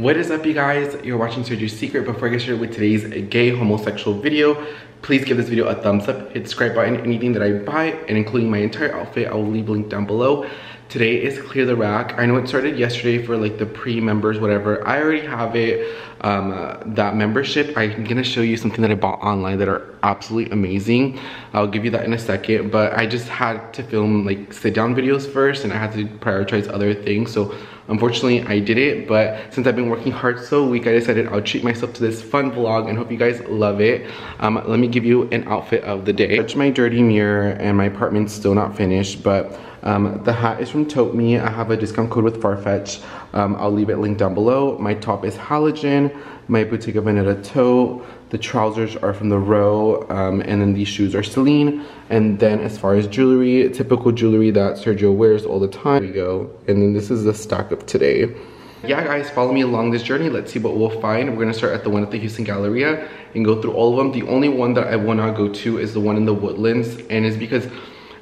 What is up you guys? You're watching Sergio's Secret. Before I get started with today's gay homosexual video, please give this video a thumbs up, hit the subscribe button, anything that I buy, and including my entire outfit, I will leave a link down below. Today is Clear the Rack. I know it started yesterday for like the pre-members, whatever. I already have it, um, uh, that membership. I'm gonna show you something that I bought online that are absolutely amazing. I'll give you that in a second, but I just had to film like sit down videos first and I had to prioritize other things. So unfortunately I did it, but since I've been working hard so week, I decided I'll treat myself to this fun vlog and hope you guys love it. Um, let me give you an outfit of the day. Touch my dirty mirror and my apartment's still not finished, but um, the hat is from Toteme. I have a discount code with Farfetch. Um, I'll leave it linked down below. My top is Halogen. My Bottega Veneta tote. The trousers are from the Row. Um, and then these shoes are Celine. And then as far as jewelry, typical jewelry that Sergio wears all the time. We go. And then this is the stock of today. Yeah guys, follow me along this journey. Let's see what we'll find. We're gonna start at the one at the Houston Galleria and go through all of them. The only one that I will not go to is the one in the Woodlands. And it's because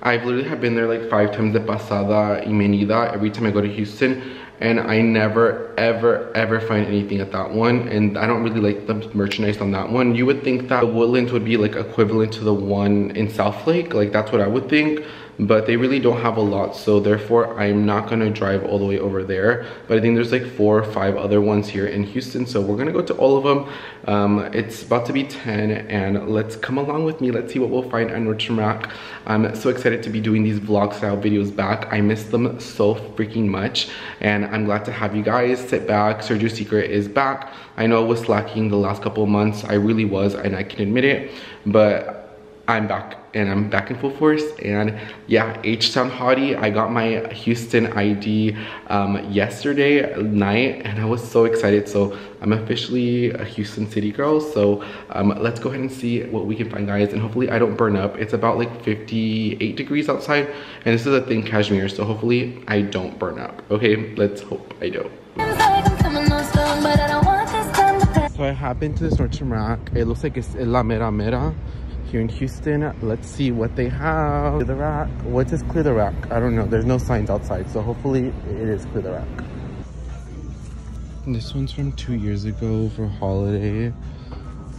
I've literally have been there like five times the Pasada y Menida every time I go to Houston and I never ever ever find anything at that one and I don't really like the merchandise on that one. You would think that the Woodlands would be like equivalent to the one in Southlake, like that's what I would think but they really don't have a lot so therefore i'm not gonna drive all the way over there. But i think there's like four or five other ones here in houston so we're gonna go to all of them um, it's about to be 10 and let's come along with me. Let's see what we'll find at nordstrom rack i'm so excited to be doing these vlog style videos back. I miss them so freaking much and i'm glad to have you guys sit back. Sergio secret is back. I know i was slacking the last couple months. I really was and i can admit it. But I'm back and I'm back in full force and yeah H-Town Hottie I got my Houston ID um, yesterday night and I was so excited so I'm officially a Houston city girl so um, let's go ahead and see what we can find guys and hopefully I don't burn up. It's about like 58 degrees outside and this is a thin cashmere so hopefully I don't burn up okay? Let's hope I don't. So I been to this Nordstrom Rack. It looks like it's La Mera Mera here in Houston. Let's see what they have. Clear the rack. What is clear the rack? I don't know. There's no signs outside, so hopefully it is clear the rack. This one's from two years ago for holiday.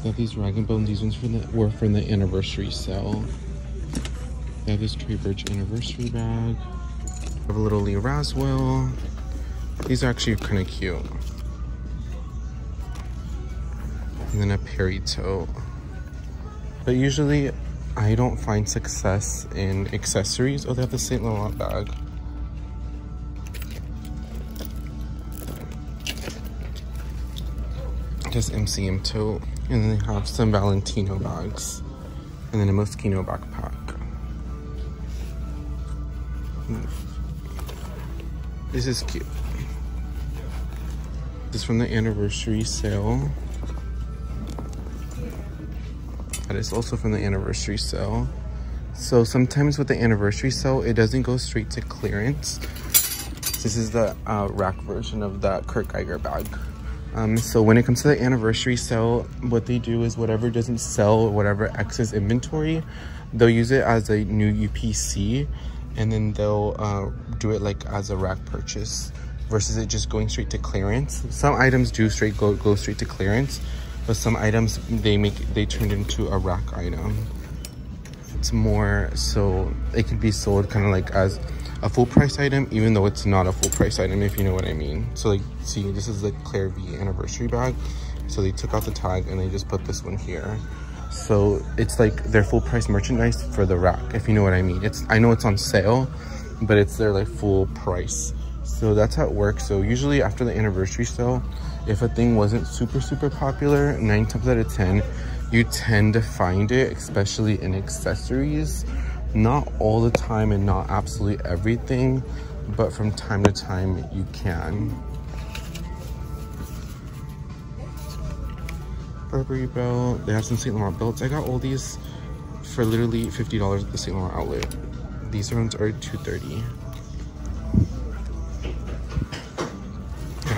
Got these rag and bone. These ones from the, were from the anniversary sale. They have this Tory Burch anniversary bag. Have a little Lee Raswell. These are actually kind of cute. And then a Perry tote. But usually I don't find success in accessories. Oh, they have the St. Laurent bag. Just MCM tote. And then they have some Valentino bags. And then a Moschino backpack. This is cute. This is from the anniversary sale. That is also from the anniversary sale. So sometimes with the anniversary sale, it doesn't go straight to clearance. This is the uh, rack version of that Kurt Geiger bag. Um, so when it comes to the anniversary sale, what they do is whatever doesn't sell, whatever excess inventory, they'll use it as a new UPC and then they'll uh, do it like as a rack purchase versus it just going straight to clearance. Some items do straight go, go straight to clearance, but some items they make they turned into a rack item. It's more so it can be sold kind of like as a full price item even though it's not a full price item if you know what i mean. So like see this is the Clare V anniversary bag. So they took out the tag and they just put this one here. So it's like their full price merchandise for the rack if you know what i mean. It's i know it's on sale but it's their like full price. So that's how it works. So usually after the anniversary sale if a thing wasn't super, super popular, nine times out of 10, you tend to find it, especially in accessories. Not all the time and not absolutely everything, but from time to time you can. Burberry belt. They have some St. Laurent belts. I got all these for literally $50 at the St. Laurent outlet. These ones are 230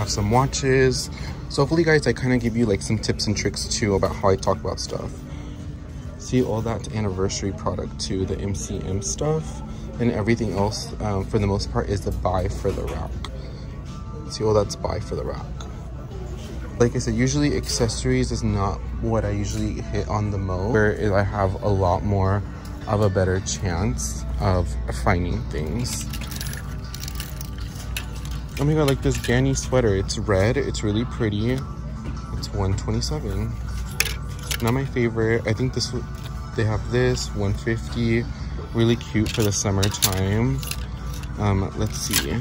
have some watches. So hopefully guys, I kind of give you like some tips and tricks too about how I talk about stuff. See all that anniversary product too, the MCM stuff and everything else um, for the most part is the buy for the rack. See all that's buy for the rack. Like I said, usually accessories is not what I usually hit on the most. Where I have a lot more of a better chance of finding things. Oh my god, like this Ganni sweater. It's red. It's really pretty. It's 127. Not my favorite. I think this they have this 150. Really cute for the summertime. Um, let's see.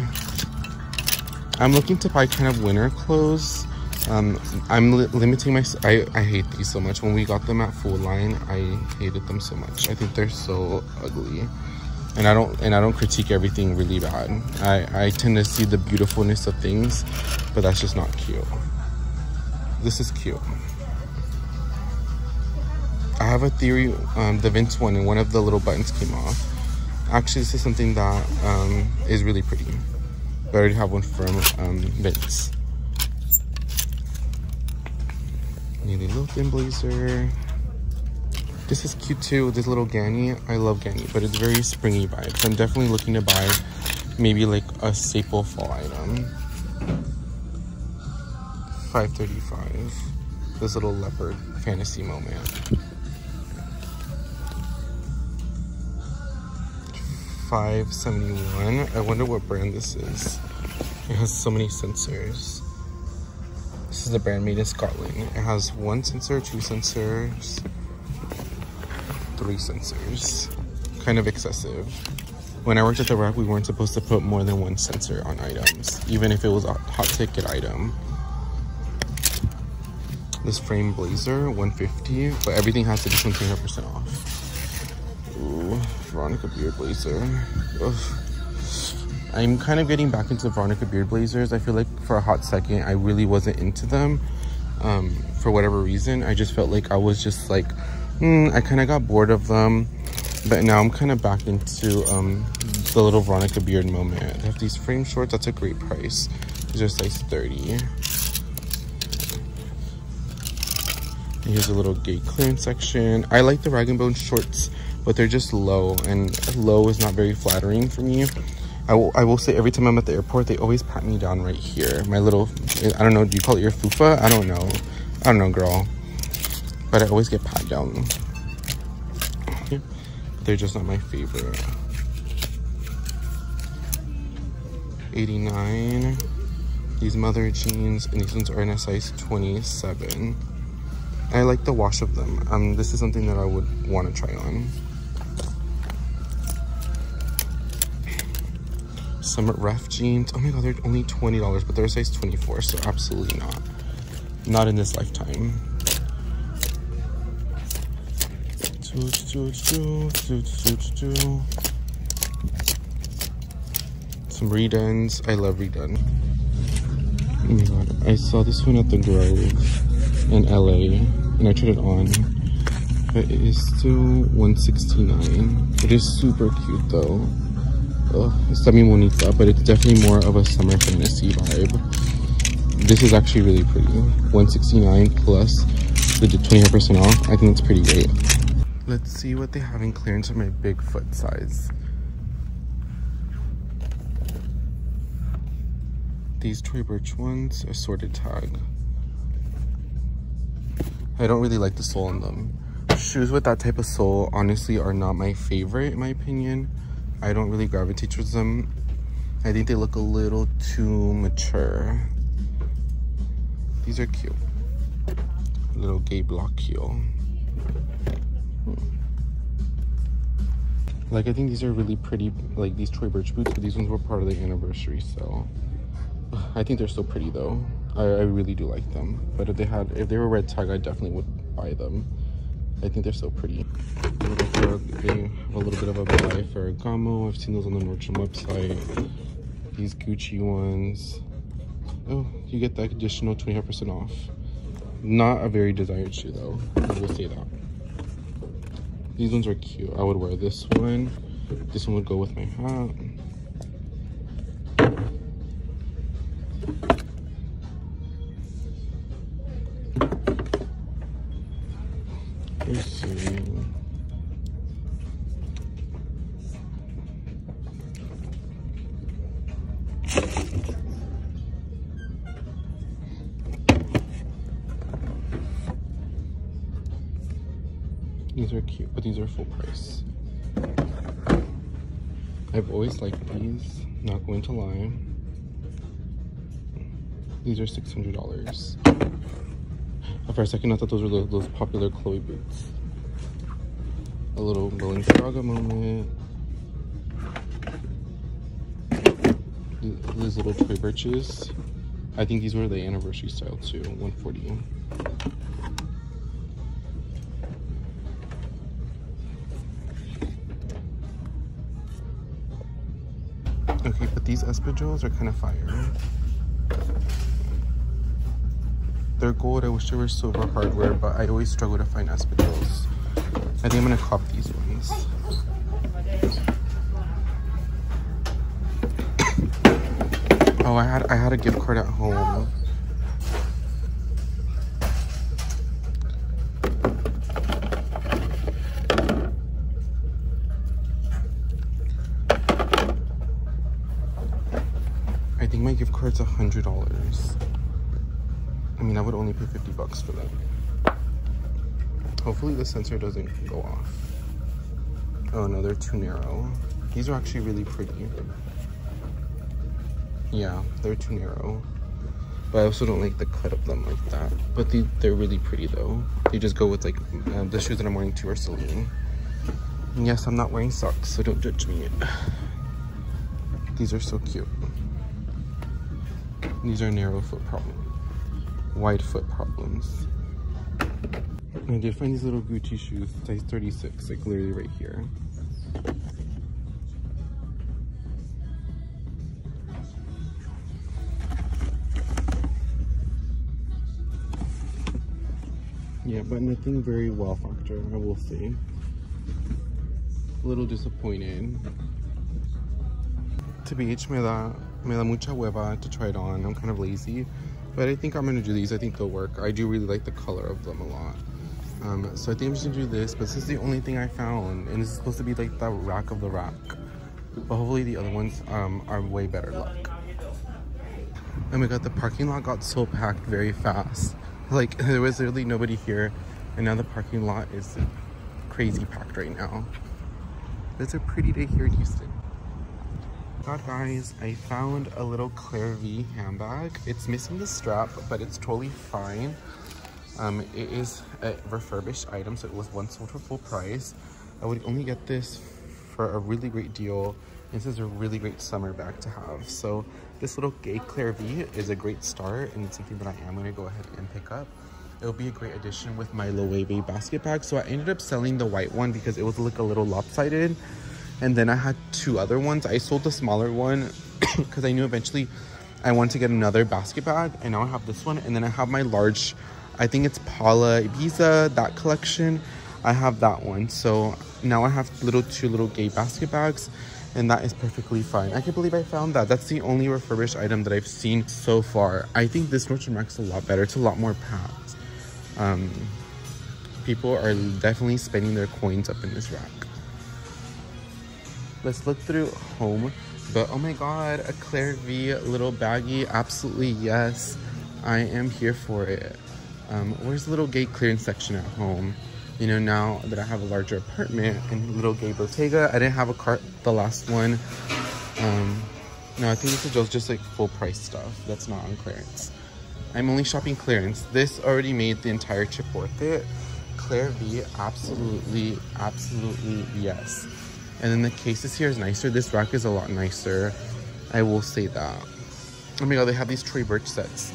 I'm looking to buy kind of winter clothes. Um, I'm li limiting my, I, I hate these so much. When we got them at Full Line, I hated them so much. I think they're so ugly. And I don't, and I don't critique everything really bad. I, I tend to see the beautifulness of things, but that's just not cute. This is cute. I have a theory, um, the Vince one, and one of the little buttons came off. Actually, this is something that um, is really pretty. But I already have one from um, Vince. Nearly little thin blazer. This is cute too, this little Ganni. I love Ganni, but it's very springy vibes. I'm definitely looking to buy maybe like a staple fall item. 535. This little leopard fantasy moment. 571. I wonder what brand this is. It has so many sensors. This is a brand made in Scotland. It has one sensor, two sensors, three sensors. Kind of excessive. When I worked at the rack, we weren't supposed to put more than one sensor on items, even if it was a hot ticket item. This frame blazer, 150 but everything has to be 25% off. Veronica Beard blazer. Ugh. I'm kind of getting back into Veronica Beard blazers. I feel like for a hot second, I really wasn't into them. Um, for whatever reason, I just felt like I was just like, mm, I kind of got bored of them. But now I'm kind of back into um, the little Veronica Beard moment. They have these frame shorts. That's a great price. These are size 30. here's a little gate clearance section. I like the Rag & Bone shorts but they're just low and low is not very flattering for me. I will, I will say every time I'm at the airport, they always pat me down right here. My little, I don't know, do you call it your fufa? I don't know. I don't know, girl. But I always get pat down. They're just not my favorite. 89. These mother jeans, and these ones are in a size 27. I like the wash of them. Um, this is something that I would want to try on. Summit Ref jeans. Oh my god, they're only $20, but they're a size 24, so absolutely not. Not in this lifetime. Some Redens. I love Redone. Oh my god, I saw this one at the Grove in LA, and I tried it on. But it is still 169 It is super cute though. Ugh, semi bonita, but it's definitely more of a summer fantasy vibe. This is actually really pretty. 169 plus the 25% off. I think it's pretty great. Let's see what they have in clearance for my big foot size. These Tory Burch ones, assorted tag. I don't really like the sole on them. Shoes with that type of sole honestly are not my favorite in my opinion. I don't really gravitate towards them. I think they look a little too mature. These are cute. Little gay block heel. Like, I think these are really pretty, like these Tory Burch boots, but these ones were part of the anniversary, so. I think they're still pretty though. I, I really do like them. But if they had, if they were red tag, I definitely would buy them. I think they're so pretty. They have a little bit of a buy for Ferragamo. I've seen those on the Nordstrom website. These Gucci ones. Oh, you get that additional 25% off. Not a very desired shoe though, I will say that. These ones are cute. I would wear this one. This one would go with my hat. Full price. I've always liked these, not going to lie. These are $600. For a second, I thought those were those, those popular Chloe boots. A little Balenciaga moment. These little Tory Burches. I think these were the anniversary style too, 140. These espadrilles are kind of fire. They're gold. I wish they were silver hardware, but I always struggle to find espadrilles. I think I'm gonna cop these ones. oh, I had I had a gift card at home. I think a hundred dollars. I mean, I would only pay 50 bucks for that. Hopefully the sensor doesn't go off. Oh no, they're too narrow. These are actually really pretty. Yeah, they're too narrow. But I also don't like the cut of them like that. But they, they're really pretty though. They just go with like, uh, the shoes that I'm wearing too are Celine. And yes, I'm not wearing socks, so don't judge me. These are so cute. These are narrow foot problems wide foot problems. I did find these little Gucci shoes, size 36, like literally right here. Yeah, but nothing very well factor, I will say. A little disappointed. To be me da, me da mucha hueva to try it on. I'm kind of lazy. But I think I'm gonna do these. I think they'll work. I do really like the color of them a lot. Um, so I think I'm just gonna do this, but this is the only thing I found. And it's supposed to be like the rack of the rack. But hopefully the other ones um, are way better luck. Oh my god, the parking lot got so packed very fast. Like there was literally nobody here. And now the parking lot is crazy packed right now. It's a pretty day here in Houston. Guys, I found a little Clare V handbag. It's missing the strap, but it's totally fine. Um, it is a refurbished item, so it was once sold for full price. I would only get this for a really great deal. This is a really great summer bag to have. So this little gay Clare V is a great start and it's something that I am gonna go ahead and pick up. It'll be a great addition with my Loewe basket bag. So I ended up selling the white one because it was like a little lopsided and then I had two other ones. I sold the smaller one because I knew eventually I wanted to get another basket bag. And now I have this one. And then I have my large, I think it's Paula Ibiza, that collection. I have that one. So now I have little two little gay basket bags. And that is perfectly fine. I can't believe I found that. That's the only refurbished item that I've seen so far. I think this Nordstrom Rack is a lot better. It's a lot more packed. Um, people are definitely spending their coins up in this rack. Let's look through home. But oh my god, a Clare V little baggie. Absolutely yes. I am here for it. Um, where's the little gate clearance section at home? You know, now that I have a larger apartment and little gay Bottega, I didn't have a cart the last one. Um, no, I think this is just, just like full price stuff. That's not on clearance. I'm only shopping clearance. This already made the entire trip worth it. Clare V, absolutely, absolutely yes. And then the cases here is nicer. This rack is a lot nicer. I will say that. Oh my god, they have these Tory Burch sets.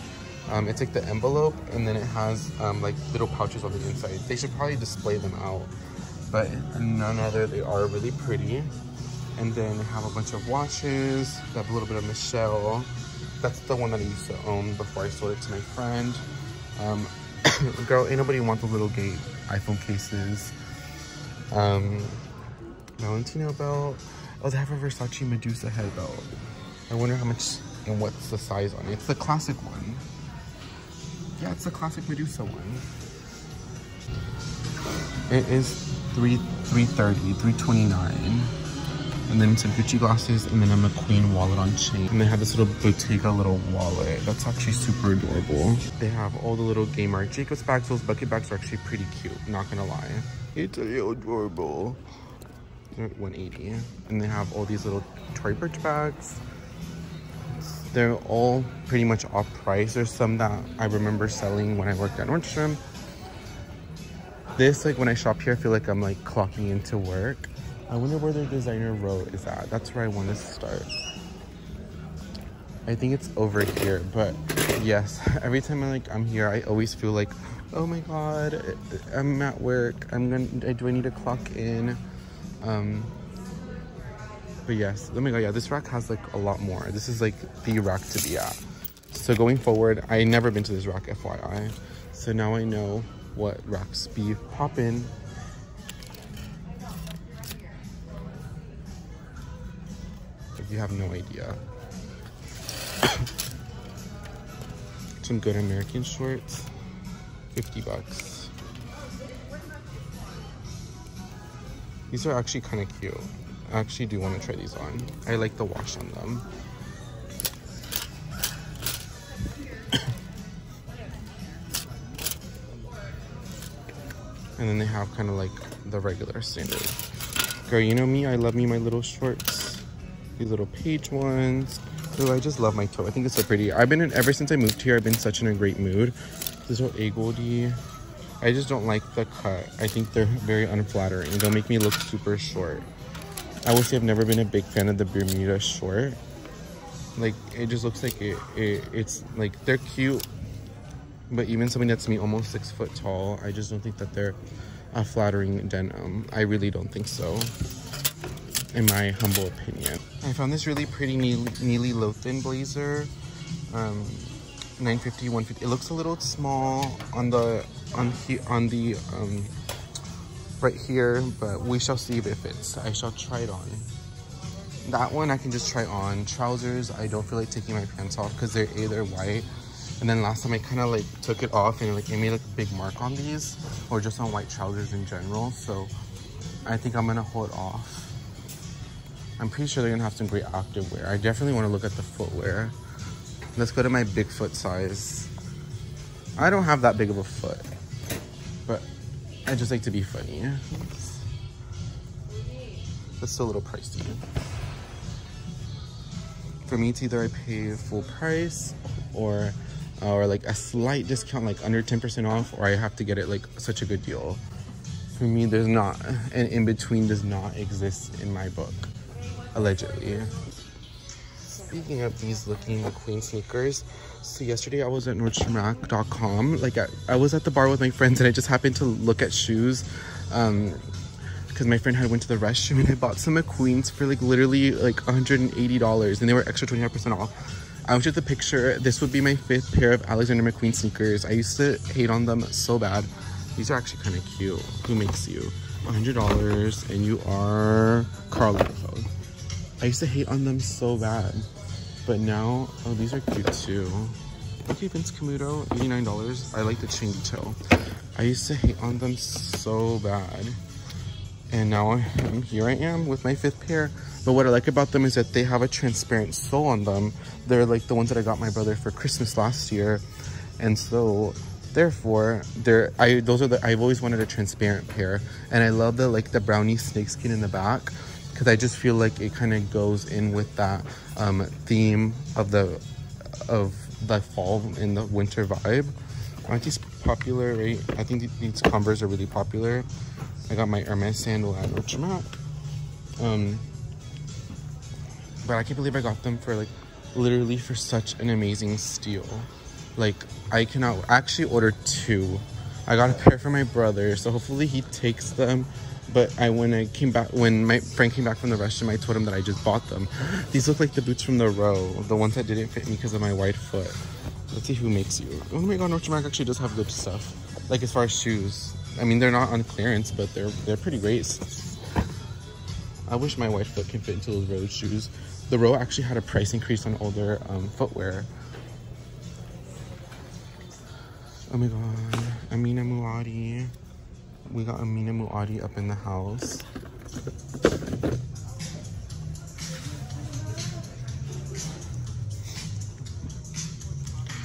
Um, it's like the envelope and then it has um, like little pouches on the inside. They should probably display them out. But none other, they are really pretty. And then they have a bunch of watches. They have a little bit of Michele. That's the one that I used to own before I sold it to my friend. Um, girl, ain't nobody want the little gate iPhone cases. Um, Valentino belt. Oh, they have a Versace Medusa head belt. I wonder how much and what's the size on it. It's the classic one. Yeah, it's the classic Medusa one. It is 3 330, 329. and then some Gucci glasses, and then a McQueen wallet on chain. And they have this little Bottega little wallet. That's actually super adorable. They have all the little Gamer Jacobs bags. Those bucket bags are actually pretty cute, not gonna lie. It's a little adorable. They're 180 And they have all these little Tory Burch bags. They're all pretty much off price. There's some that I remember selling when I worked at Nordstrom. This, like when I shop here, I feel like I'm like clocking into work. I wonder where their designer row is at. That's where I want to start. I think it's over here, but yes, every time I like I'm here, I always feel like, oh my god, I'm at work. I'm gonna. Do I need to clock in? Um, but yes, oh my god, yeah, this rack has like a lot more. This is like the rack to be at. So going forward, I never been to this rack, FYI. So now I know what racks be poppin'. If you have no idea. Some good American shorts, 50 bucks. These are actually kind of cute. I actually do want to try these on. I like the wash on them. and then they have kind of like the regular standard. Girl, you know me, I love me my little shorts. These little Paige ones. Oh, I just love my toe. I think it's so pretty. I've been in, ever since I moved here, I've been such in a great mood. This is a Goldie. I just don't like the cut. I think they're very unflattering. They'll make me look super short. I would say I've never been a big fan of the Bermuda short. Like, it just looks like it, it it's like, they're cute. But even something that's me almost six foot tall, I just don't think that they're a flattering denim. I really don't think so, in my humble opinion. I found this really pretty Nili Lotan blazer. Um, 950 150 it looks a little small on the on he, on the um right here but we shall see if it fits i shall try it on that one i can just try on trousers i don't feel like taking my pants off because they're either white and then last time I kind of like took it off and like it made like a big mark on these or just on white trousers in general. So I think I'm gonna hold off. I'm pretty sure they're gonna have some great active wear. I definitely wanna look at the footwear. Let's go to my big foot size. I don't have that big of a foot, but I just like to be funny. That's still a little pricey. For me, it's either I pay full price or or like a slight discount, like under 10% off, or I have to get it like such a good deal. For me, there's not, an in between does not exist in my book, allegedly. Speaking of these looking McQueen sneakers, so yesterday I was at NordstromRack.com. Like I, I, was at the bar with my friends and I just happened to look at shoes. Um, because my friend had went to the restroom and I bought some McQueens for like literally like $180 and they were extra 25% off. I went to the picture. This would be my fifth pair of Alexander McQueen sneakers. I used to hate on them so bad. These are actually kind of cute. Who makes you? $100 and you are Lagerfeld. I used to hate on them so bad. But now, oh, these are cute too. Okay, Vince Camuto, $89. I like the chain detail. I used to hate on them so bad. And now I'm, here I am with my fifth pair. But what I like about them is that they have a transparent sole on them. They're like the ones that I got my brother for Christmas last year. And so therefore they're I those are the I've always wanted a transparent pair. And I love the like the brownie snakeskin in the back because I just feel like it kind of goes in with that um, theme of the of the fall and the winter vibe. Aren't these popular, right? I think these Converse are really popular. I got my Hermes sandal at Nordstrom Um, but I can't believe I got them for like literally for such an amazing steal. Like I cannot actually order two. I got a pair for my brother, so hopefully he takes them. But I when I came back when my friend came back from the restroom, I told him that I just bought them. These look like the boots from the row, the ones that didn't fit me because of my wide foot. Let's see who makes you. Oh my god, Nordstrom actually does have good stuff. Like as far as shoes. I mean they're not on clearance, but they're they're pretty great. I wish my wide foot can fit into those road shoes the row actually had a price increase on all their um, footwear. Oh my god, Amina Muaddi. We got Amina Muaddi up in the house.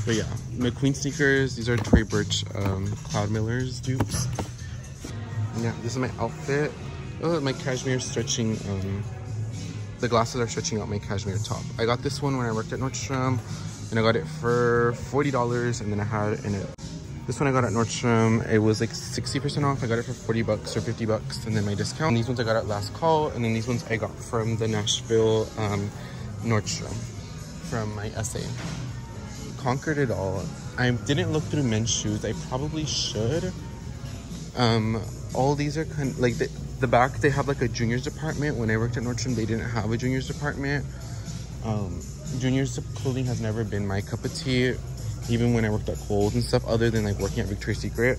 But yeah, McQueen sneakers. These are Tory Burch, um, Cloud Millers dupes. Yeah, this is my outfit. Oh, my cashmere stretching. Um, the glasses are stretching out my cashmere top. I got this one when I worked at Nordstrom, and I got it for $40, and then I had it in it this one I got at Nordstrom. It was like 60% off. I got it for 40 bucks or 50 bucks and then my discount. And these ones I got at last call. And then these ones I got from the Nashville um, Nordstrom from my essay. Conquered it all. I didn't look through men's shoes. I probably should. Um, all these are kind of like the, the back, they have like a juniors department. When I worked at Nordstrom, they didn't have a juniors department. Um, juniors clothing has never been my cup of tea even when I worked at Kohl's and stuff, other than like working at Victoria's Secret.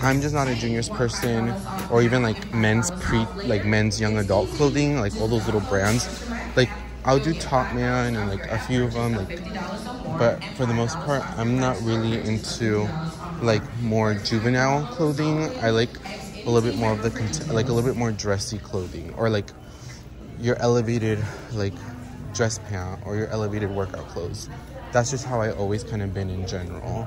I'm just not a juniors person or even like men's pre like men's young adult clothing, like all those little brands. Like I'll do Top Man and like a few of them, like but for the most part I'm not really into like more juvenile clothing. I like a little bit more of the like a little bit more dressy clothing or like your elevated like dress pant or your elevated workout clothes that's just how I always kind of been in general.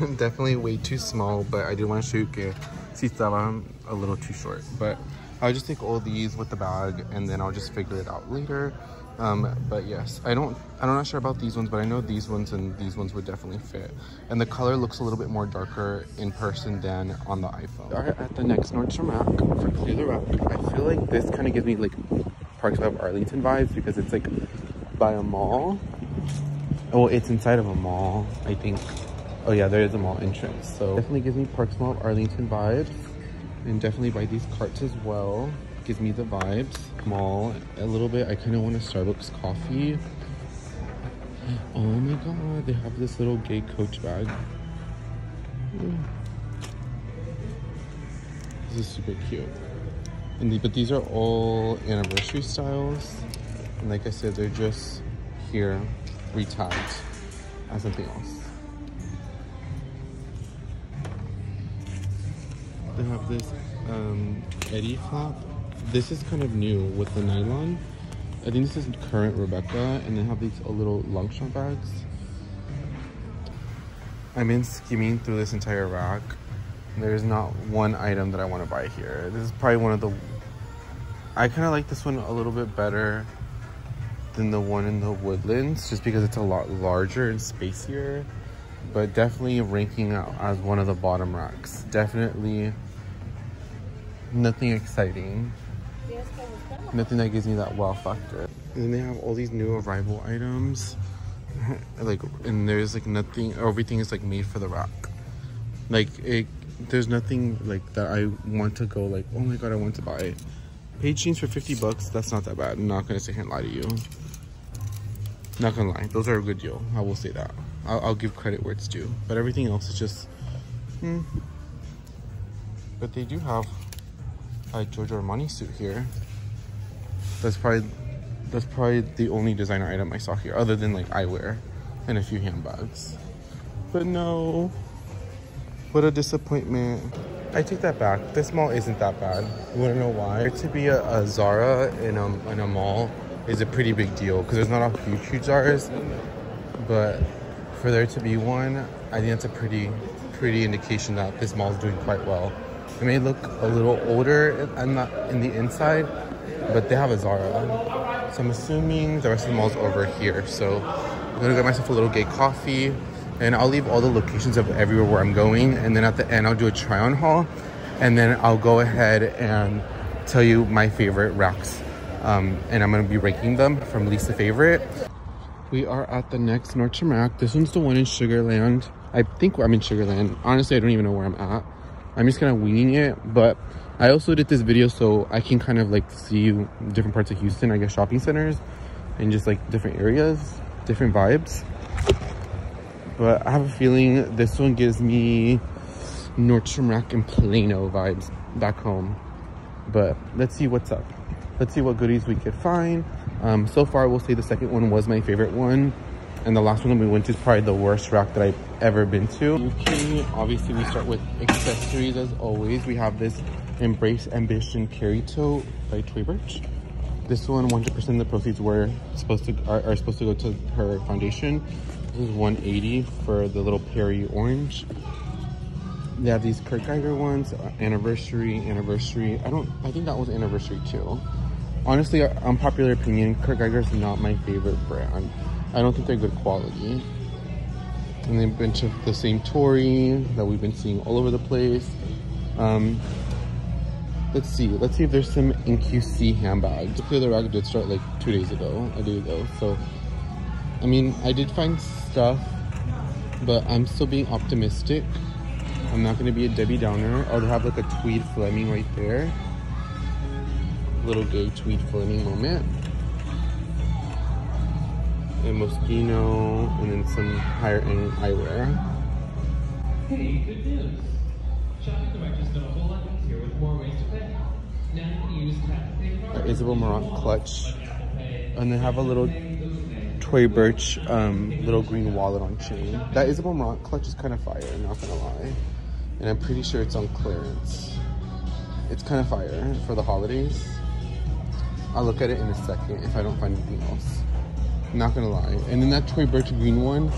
I'm Definitely way too small, but I do want to show shoot que si estaba a little too short. But I'll just take all these with the bag and then I'll just figure it out later. Um, but yes, I don't, I'm not sure about these ones, but I know these ones and these ones would definitely fit. And the color looks a little bit more darker in person than on the iPhone. We are at the next Nordstrom rack for Clear the Rack. I feel like this kind of gives me like Park Club Arlington vibes because it's like by a mall Oh, it's inside of a mall, I think. Oh yeah, there is a mall entrance. So definitely gives me Parks Mall Arlington vibes. And definitely buy these carts as well. Gives me the vibes. Mall a little bit. I kind of want a Starbucks coffee. Oh my god, they have this little gay coach bag. This is super cute. And the, but these are all anniversary styles. And like I said, they're just here retagged as something else. They have this um, Eddie flap. This is kind of new with the nylon. I think this is current Rebecca, and they have these little Longchamp bags. I've been skimming through this entire rack. There's not one item that I want to buy here. This is probably one of the... I kind of like this one a little bit better than the one in the woodlands just because it's a lot larger and spacier but definitely ranking out as one of the bottom racks definitely nothing exciting. Nothing that gives me that wow factor. And then they have all these new arrival items like and there's like nothing everything is like made for the rack like it there's nothing like that i want to go like oh my god i want to buy paid jeans for 50 bucks that's not that bad i'm not gonna sit here and lie to you not gonna lie, those are a good deal. I will say that. I'll, I'll give credit where it's due. But everything else is just, hmm. But they do have a Giorgio Armani suit here. That's probably that's probably the only designer item I saw here, other than like eyewear and a few handbags. But no, what a disappointment. I take that back. This mall isn't that bad. You wanna know why? To be a, a Zara in a, in a mall is a pretty big deal because there's not a huge, huge Zara's, but for there to be one, I think that's a pretty, pretty indication that this mall is doing quite well. It may look a little older and not in the inside, but they have a Zara. So I'm assuming the rest of the mall is over here. So I'm gonna get myself a little gay coffee and I'll leave all the locations of everywhere where I'm going. And then at the end, I'll do a try on haul. And then I'll go ahead and tell you my favorite racks um, and I'm gonna be ranking them from least to favorite. We are at the next Nordstrom Rack. This one's the one in Sugar Land. I think I'm in Sugar Land. Honestly, I don't even know where I'm at. I'm just kind of winging it, but I also did this video so I can kind of like see different parts of Houston, I guess shopping centers and just like different areas, different vibes. But I have a feeling this one gives me Nordstrom Rack and Plano vibes back home. But let's see what's up. Let's see what goodies we could find. Um, so far, I will say the second one was my favorite one. And the last one that we went to is probably the worst rack that I've ever been to. Okay, obviously we start with accessories as always. We have this Embrace Ambition Carry Tote by Tory Burch. This one, 100% of the proceeds were supposed to are, are, supposed to go to her foundation. Is 180 for the little Perry orange. They have these Kurt Geiger ones, anniversary, anniversary. I don't, I think that was anniversary too. Honestly, uh, unpopular opinion, Kurt Geiger is not my favorite brand. I don't think they're good quality. And a bunch of the same Tory that we've been seeing all over the place. Um, let's see. Let's see if there's some NQC handbags. To clear the rag did start like two days ago, a day ago. So, I mean, I did find stuff, but I'm still being optimistic. I'm not going to be a Debbie Downer. I'll have like a tweed Fleming right there. Little gay tweed Fleming moment. And Moschino, and then some higher end eyewear. Hey, good news. Shopping directors know a whole lot easier with more ways to pay. Now you can use tap pay. Isabel Marant clutch. And they have a little Tory Burch um, little green wallet on chain. That Isabel Marant clutch is kind of fire, not gonna lie. And I'm pretty sure it's on clearance. It's kind of fire for the holidays. I'll look at it in a second if I don't find anything else. Not gonna lie. And then that Tory Burch green one,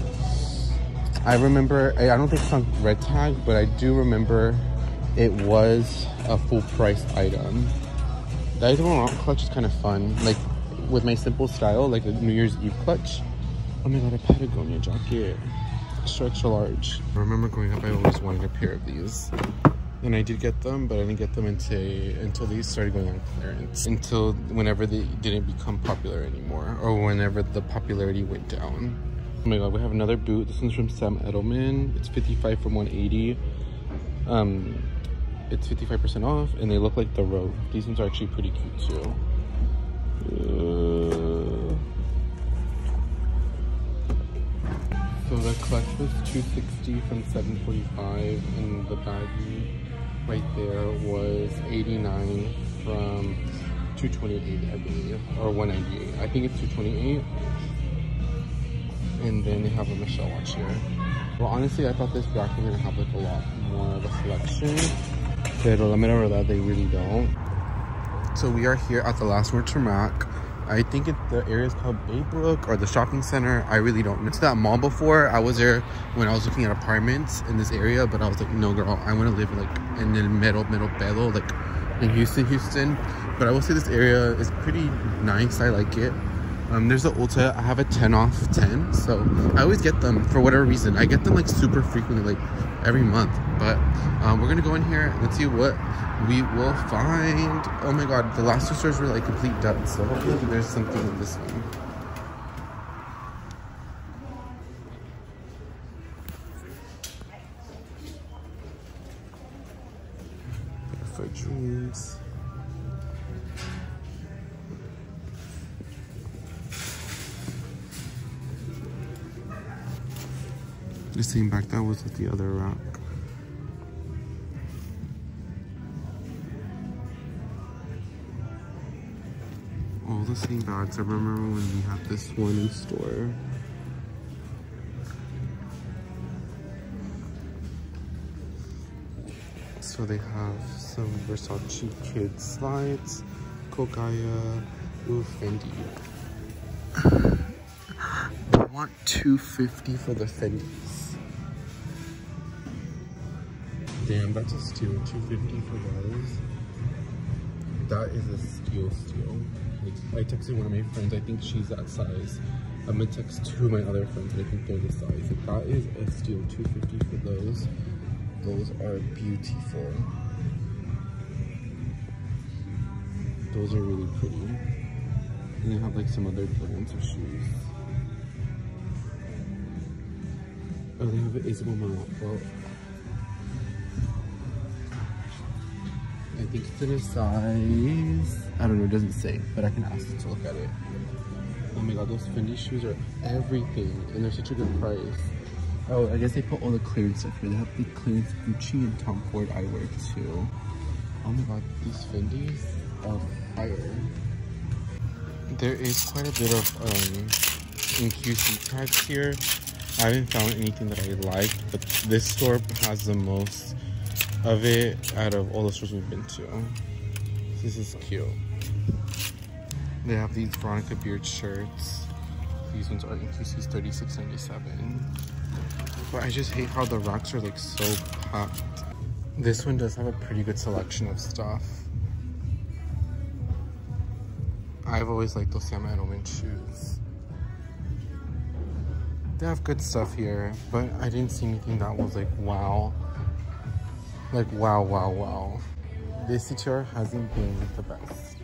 I remember, I don't think it's on red tag, but I do remember it was a full price item. The Isabel Marant clutch is kind of fun. Like with my simple style, like a New Year's Eve clutch. Oh my god, a Patagonia jacket. Extra, extra large. I remember growing up, I always wanted a pair of these. And I did get them, but I didn't get them until until these started going on clearance. Until whenever they didn't become popular anymore, or whenever the popularity went down. Oh my god, we have another boot. This one's from Sam Edelman. It's 55 from 180. Um, it's 55% off, and they look like the Rogue. These ones are actually pretty cute too. Uh, so the clutch was 260 from 745, and the baggie right there was 89 from 228, I believe, or 198. I think it's 228. And then they have a Michele watch here. Well, honestly, I thought this rack was gonna have like a lot more of a selection. Pero la mera verdad, they really don't. So we are here at the Last Nordstrom Rack. I think it, the area is called Baybrook or the shopping center. I really don't know. It's that mall before. I was there when I was looking at apartments in this area, but I was like, no girl, I want to live like in the middle, middle pedo, like in Houston, Houston. But I will say this area is pretty nice. I like it. Um, there's the Ulta. I have a 10 off 10, so I always get them for whatever reason. I get them like super frequently, like every month. But um, we're gonna go in here and see what we will find. Oh my god, the last two stores were like complete duds, so hopefully there's something in this one. The same back that was the other rock. All the same bags. I remember when we had this one in store. So they have some Versace kids slides, Kurt Geiger, ooh, Fendi. I want 250 for the Fendis. Damn, that's a steal. 250 for those. That is a steal steal. I texted one of my friends, I think she's that size. I'm gonna text two of my other friends, I think they're the size. That is a steal. 250 for those. Those are beautiful. Those are really pretty. And they have like some other brands of shoes. Oh, they have an Isabel belt. I think it's in a size. I don't know, it doesn't say, but I can ask to look at it. Oh my god, those Fendi shoes are everything, and they're such a good price. Oh, I guess they put all the clearance stuff here. They have the clearance Gucci and Tom Ford eyewear too. Oh my god, these Fendis are fire. There is quite a bit of um, NQC tags here. I haven't found anything that I like, but this store has the most of it out of all the stores we've been to. This is cute. They have these Veronica Beard shirts. these ones are inclusive $36.97. But I just hate how the racks are like so packed. This one does have a pretty good selection of stuff. I've always liked those Sam Edelman shoes. They have good stuff here, but I didn't see anything that was like wow. Like wow, wow, wow. This year hasn't been the best.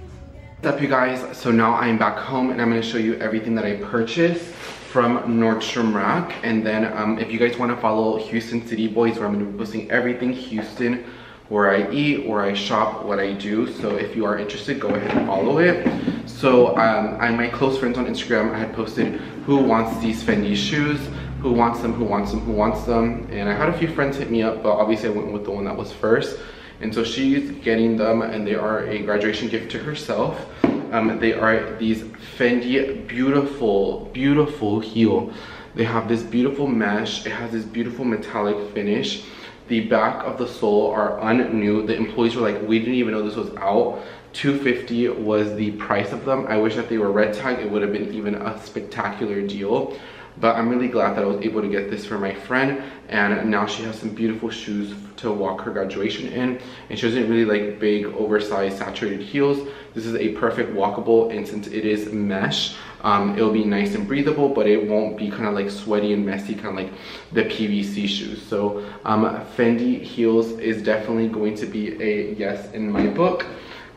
What's up you guys? So now I'm back home and I'm gonna show you everything that I purchased from Nordstrom Rack. And then um, if you guys wanna follow Houston City Boys where I'm gonna be posting everything Houston, where I eat, where I shop, what I do. So if you are interested, go ahead and follow it. So um, I, my close friends on Instagram, I had posted who wants these Fendi shoes, who wants them, who wants them, who wants them. And I had a few friends hit me up, but obviously I went with the one that was first. And so she's getting them and they are a graduation gift to herself. Um, they are these Fendi beautiful, beautiful heel. They have this beautiful mesh. It has this beautiful metallic finish. The back of the sole are unnew. The employees were like, we didn't even know this was out. 250 was the price of them. I wish that they were red tag. It would have been even a spectacular deal but I'm really glad that I was able to get this for my friend and now she has some beautiful shoes to walk her graduation in. And she doesn't really like big oversized saturated heels. This is a perfect walkable and since it is mesh um, it'll be nice and breathable but it won't be kind of like sweaty and messy kind of like the PVC shoes. So um, Fendi heels is definitely going to be a yes in my book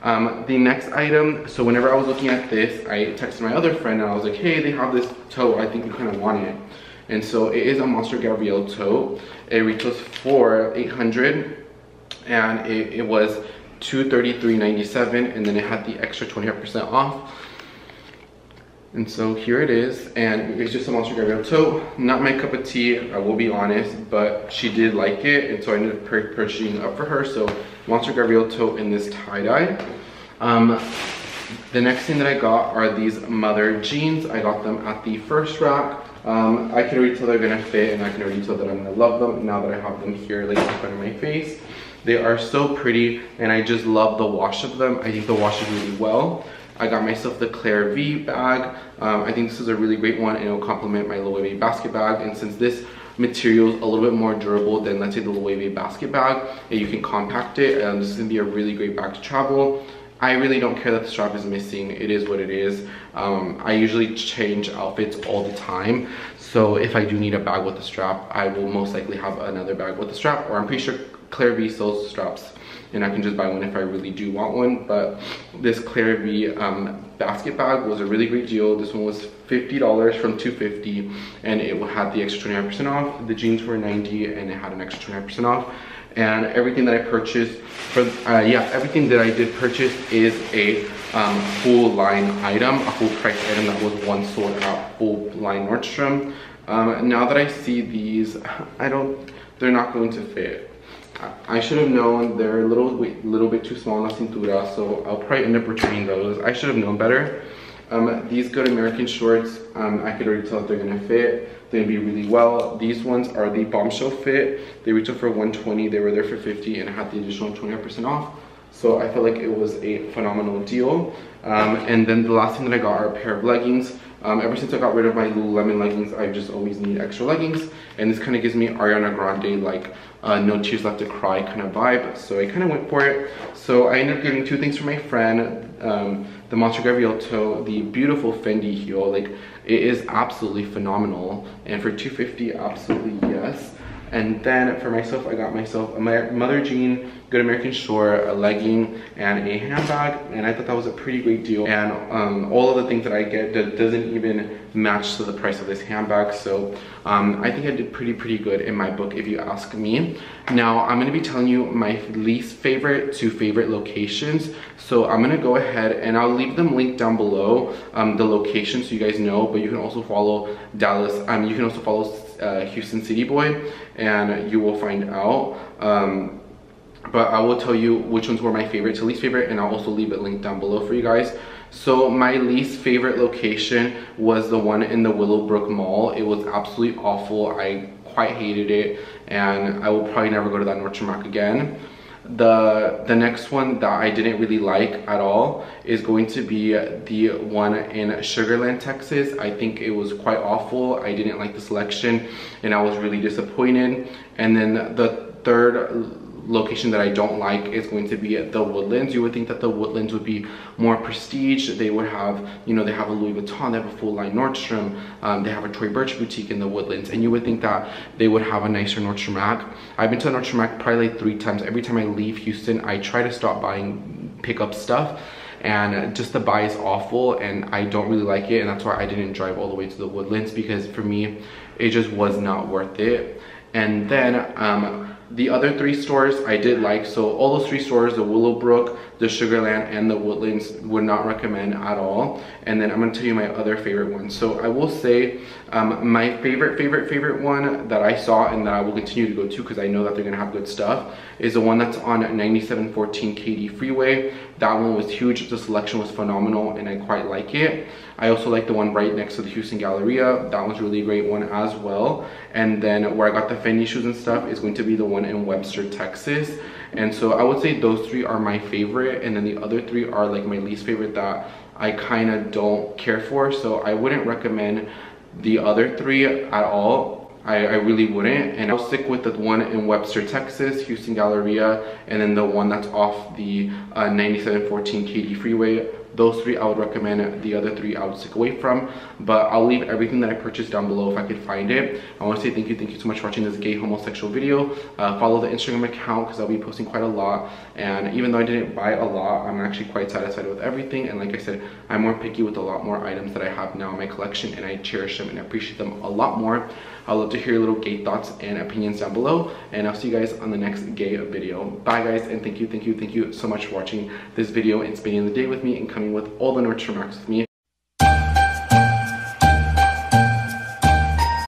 um, the next item, so whenever I was looking at this, I texted my other friend and I was like, hey, they have this tote, I think you kind of want it. And so it is a Monster Gabrielle tote. It retails for 800 and it, it was 233.97 and then it had the extra 25% off. And so here it is, and it's just a Monster tote. Not my cup of tea, I will be honest, but she did like it, and so I ended up purchasing up for her. So Monster tote in this tie-dye. Um, the next thing that I got are these mother jeans. I got them at the first rack. Um, I can already tell they're gonna fit and I can already tell that I'm gonna love them now that I have them here like in front of my face. They are so pretty and I just love the wash of them. I think the wash is really well. I got myself the Clare V bag. Um, I think this is a really great one and it will complement my Loewe basket bag. And since this material is a little bit more durable than let's say the Loewe basket bag, and you can compact it, and this is gonna be a really great bag to travel. I really don't care that the strap is missing. It is what it is. Um, I usually change outfits all the time. So if I do need a bag with a strap, I will most likely have another bag with a strap, or I'm pretty sure Clare V sells straps and I can just buy one if I really do want one. But this Clare V um, basket bag was a really great deal. This one was $50 from 250 and it had the extra 29% off. The jeans were 90 and it had an extra 29% off. And everything that I purchased, for uh, yeah, everything that I did purchase is a um, full line item, a full price item that was one sold at full line Nordstrom. Um, now that I see these, I don't, they're not going to fit. I should have known they're a little little bit too small on la cintura, so I'll probably end up returning those. I should have known better. Um, these good American shorts, um, I could already tell that they're gonna fit. They're gonna be really well. These ones are the bombshell fit. They retail for 120, they were there for 50 and I had the additional 20% off. So I felt like it was a phenomenal deal. Um, and then the last thing that I got are a pair of leggings. Um, ever since I got rid of my Lululemon leggings, I just always need extra leggings. And this kind of gives me Ariana Grande, like, uh, no tears left to cry kind of vibe. So I kind of went for it. So I ended up getting two things for my friend. Um, the Monster toe, the beautiful Fendi heel. Like, it is absolutely phenomenal. And for 250 absolutely yes. And then for myself, I got myself a Mother Jean Good American Short, a legging, and a handbag. And I thought that was a pretty great deal. And um, all of the things that I get that doesn't even match to the price of this handbag. So um, I think I did pretty, pretty good in my book if you ask me. Now I'm gonna be telling you my least favorite to favorite locations. So I'm gonna go ahead and I'll leave them linked down below, um, the location so you guys know, but you can also follow Dallas, um, you can also follow uh, Houston City Boy and you will find out. Um, but I will tell you which ones were my favorite to least favorite and I'll also leave it linked down below for you guys. So my least favorite location was the one in the Willowbrook Mall. It was absolutely awful. I quite hated it and I will probably never go to that Nordstrom Rack again. The, the next one that I didn't really like at all is going to be the one in Sugar Land, Texas. I think it was quite awful. I didn't like the selection and I was really disappointed. And then the third location that I don't like is going to be at the Woodlands. You would think that the Woodlands would be more prestige. They would have, you know, they have a Louis Vuitton, they have a full line Nordstrom, um, they have a Tory Burch boutique in the Woodlands, and you would think that they would have a nicer Nordstrom rack. I've been to Nordstrom rack probably like three times. Every time I leave Houston, I try to stop buying, pick up stuff and just the buy is awful and I don't really like it and that's why I didn't drive all the way to the Woodlands because for me it just was not worth it and then um, the other three stores I did like. So all those three stores, the Willowbrook, the Sugar Land, and the Woodlands would not recommend at all. And then I'm gonna tell you my other favorite ones. So I will say um, my favorite, favorite, favorite one that I saw and that I will continue to go to because I know that they're gonna have good stuff is the one that's on 9714 Katy Freeway. That one was huge. The selection was phenomenal and I quite like it. I also like the one right next to the Houston Galleria. That was really great one as well. And then where I got the Fendi shoes and stuff is going to be the one in Webster, Texas. And so I would say those three are my favorite. And then the other three are like my least favorite that I kind of don't care for. So I wouldn't recommend the other three at all I, I, really wouldn't. And I'll stick with the one in Webster, Texas, Houston Galleria, and then the one that's off the uh, 9714 Katy Freeway those three I would recommend the other three I would stick away from but I'll leave everything that I purchased down below if I could find it. I want to say thank you thank you so much for watching this gay homosexual video. Uh, follow the Instagram account because I'll be posting quite a lot and even though I didn't buy a lot I'm actually quite satisfied with everything and like I said I'm more picky with a lot more items that I have now in my collection and I cherish them and appreciate them a lot more I'd love to hear your little gay thoughts and opinions down below and I'll see you guys on the next gay video bye guys and thank you thank you thank you so much for watching this video and spending the day with me and coming with all the Nordstrom racks with me.